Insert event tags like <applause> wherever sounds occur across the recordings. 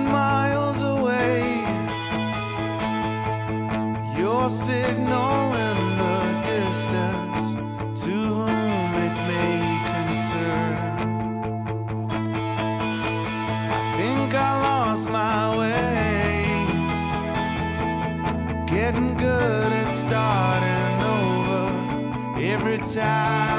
miles away. Your signal in the distance to whom it may concern. I think I lost my way. Getting good at starting over every time.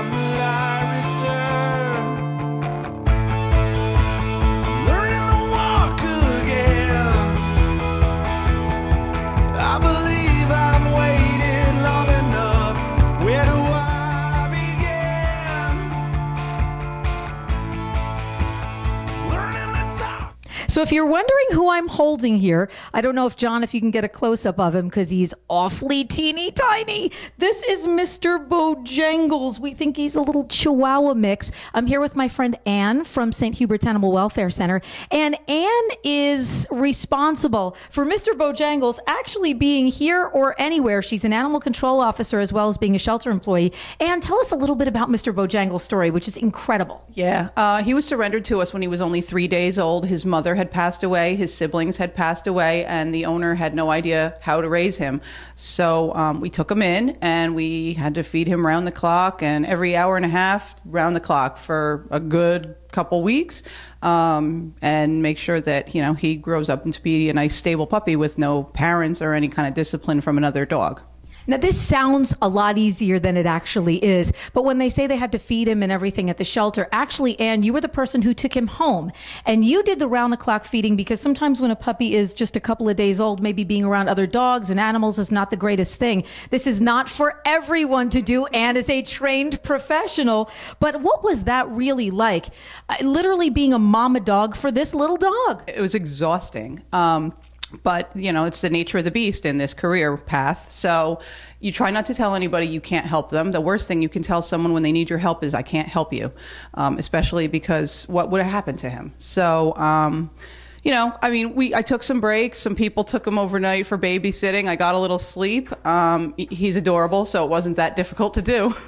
So if you're wondering who I'm holding here, I don't know if John, if you can get a close up of him because he's awfully teeny tiny. This is Mr. Bojangles. We think he's a little Chihuahua mix. I'm here with my friend Anne from St. Hubert's Animal Welfare Center, and Anne is responsible for Mr. Bojangles actually being here or anywhere. She's an animal control officer as well as being a shelter employee. Anne, tell us a little bit about Mr. Bojangles' story, which is incredible. Yeah, uh, he was surrendered to us when he was only three days old. His mother had passed away, his siblings had passed away, and the owner had no idea how to raise him. So um, we took him in, and we had to feed him round the clock, and every hour and a half round the clock for a good couple weeks, um, and make sure that you know he grows up to be a nice stable puppy with no parents or any kind of discipline from another dog. Now, this sounds a lot easier than it actually is. But when they say they had to feed him and everything at the shelter, actually, Anne, you were the person who took him home. And you did the round the clock feeding because sometimes when a puppy is just a couple of days old, maybe being around other dogs and animals is not the greatest thing. This is not for everyone to do. Anne is a trained professional. But what was that really like? Uh, literally being a mama dog for this little dog. it was exhausting. Um, but you know, it's the nature of the beast in this career path. So you try not to tell anybody you can't help them. The worst thing you can tell someone when they need your help is, "I can't help you," um, especially because what would have happened to him. So. Um, you know, I mean, we I took some breaks. Some people took him overnight for babysitting. I got a little sleep. Um, he's adorable, so it wasn't that difficult to do. <laughs>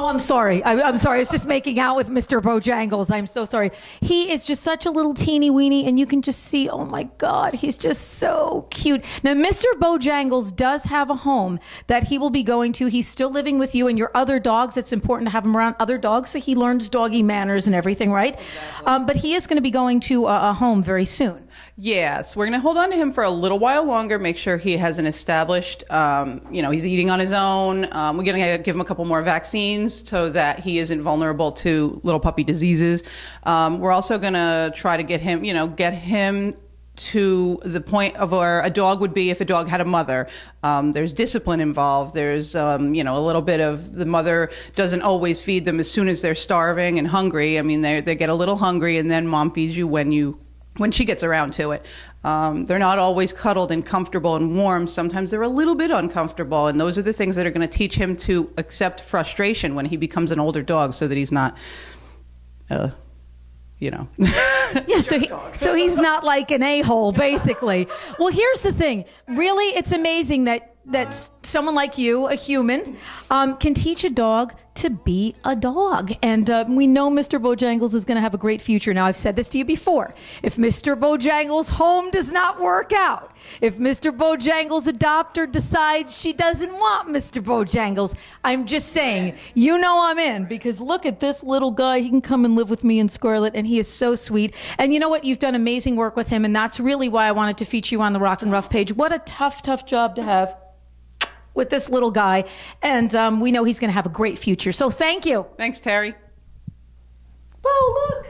Oh, I'm sorry. I, I'm sorry. I was just making out with Mr. Bojangles. I'm so sorry. He is just such a little teeny weeny, and you can just see, oh my God, he's just so cute. Now, Mr. Bojangles does have a home that he will be going to. He's still living with you and your other dogs. It's important to have him around other dogs so he learns doggy manners and everything, right? Um, but he is going to be going to a, a home very soon. Yes, we're going to hold on to him for a little while longer. Make sure he has an established, um, you know, he's eating on his own. Um, we're going to give him a couple more vaccines so that he isn't vulnerable to little puppy diseases. Um, we're also going to try to get him, you know, get him to the point of where a dog would be if a dog had a mother. Um, there's discipline involved. There's, um, you know, a little bit of the mother doesn't always feed them as soon as they're starving and hungry. I mean, they they get a little hungry, and then mom feeds you when you when she gets around to it. Um, they're not always cuddled and comfortable and warm. Sometimes they're a little bit uncomfortable, and those are the things that are going to teach him to accept frustration when he becomes an older dog, so that he's not, uh, you know. <laughs> Yeah, so he, so he's not like an a hole, basically. Well, here's the thing. Really, it's amazing that that someone like you, a human, um, can teach a dog to be a dog. And uh, we know Mr. Bojangles is going to have a great future. Now, I've said this to you before. If Mr. Bojangles' home does not work out, if Mr. Bojangles' adopter decides she doesn't want Mr. Bojangles, I'm just saying, you know I'm in because look at this little guy. He can come and live with me in Scarlet, and he is so sweet. And you know what? You've done amazing work with him, and that's really why I wanted to feature you on the Rock and Ruff page. What a tough, tough job to have with this little guy. And um, we know he's going to have a great future. So thank you. Thanks, Terry. Oh, look,